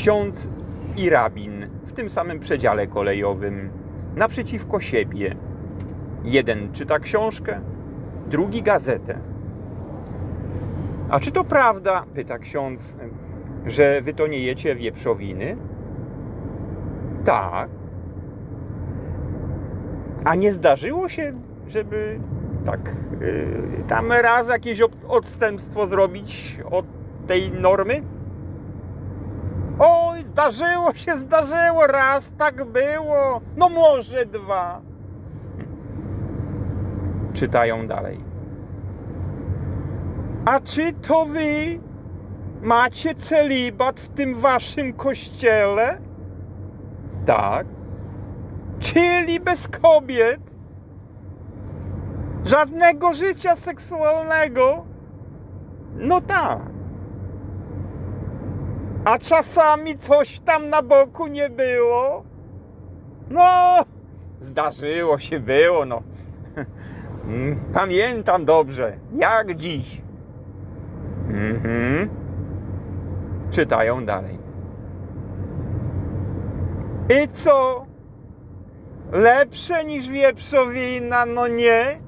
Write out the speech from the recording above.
ksiądz i rabin w tym samym przedziale kolejowym, naprzeciwko siebie. Jeden czyta książkę, drugi gazetę. A czy to prawda, pyta ksiądz, że wy to nie jecie wieprzowiny? Tak. A nie zdarzyło się, żeby tak yy, tam raz jakieś odstępstwo zrobić od tej normy? Zdarzyło się, zdarzyło, raz tak było, no może dwa. Czytają dalej. A czy to wy macie celibat w tym waszym kościele? Tak. Czyli bez kobiet? Żadnego życia seksualnego? No tak. A czasami coś tam na boku nie było? No, zdarzyło się, było, no. Pamiętam dobrze, jak dziś. Mhm. Czytają dalej. I co? Lepsze niż wieprzowina, no nie?